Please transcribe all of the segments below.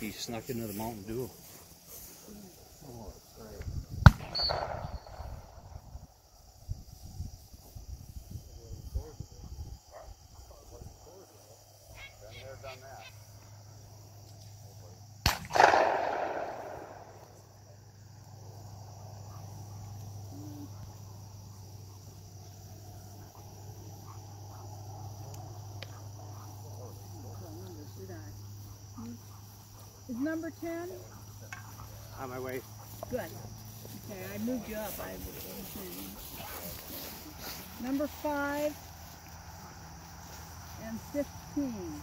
he snuck into the Mountain Dew. Is number 10? On my way. Good. Okay, I moved you up. I Number 5 and 15.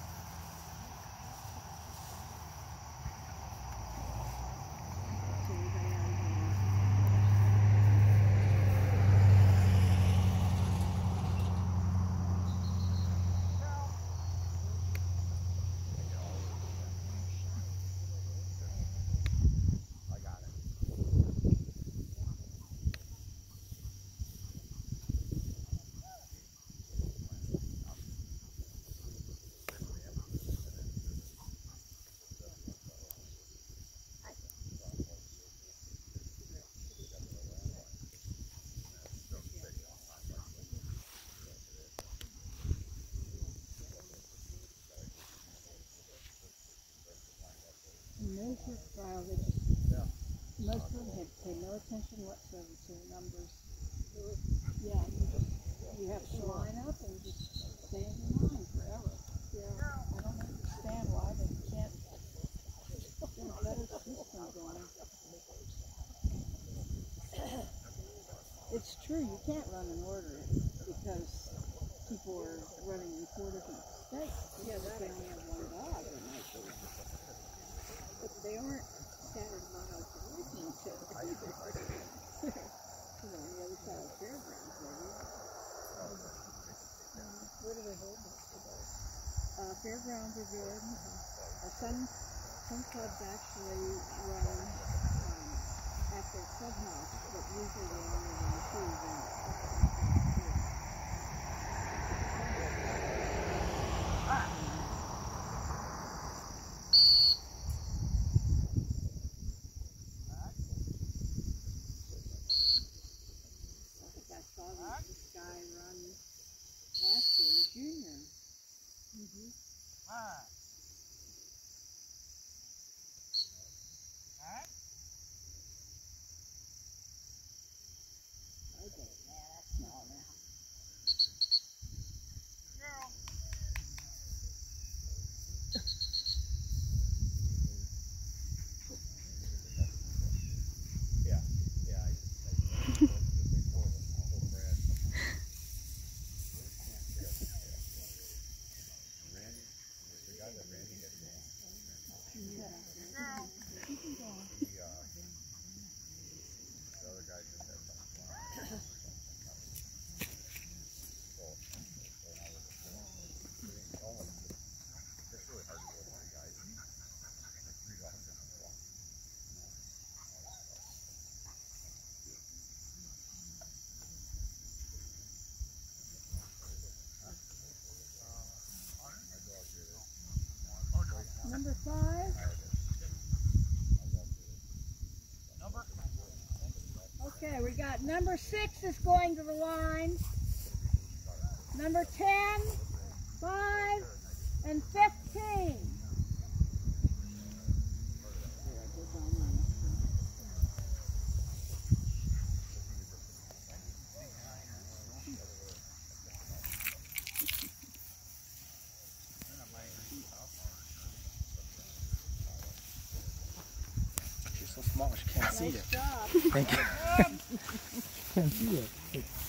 File, they just, most of them have paid no attention whatsoever to the numbers. Yeah, you just, you have to line up and just stay in your line forever. Yeah. I don't understand why they can't get a better system going. It's true, you can't run an order because people are running in four different fairgrounds are good. Uh, some, some clubs actually run, um, at their clubhouse, but usually they only run two events. Guy run last year junior. Mm-hmm. I think, man, that's small now. Yeah, yeah. I, I, before the Brad. Randy, the guy that Randy had known, Yeah. he, uh, the other guy just had some fun. So, when I was at school, it's almost, it's really hard to go with one guy. Like three dogs in a walk. Number five. Okay, we got number six is going to the line. Number 10, 5, and 15. You're so small, she can't see it. job. Thank you. can't see it. It's.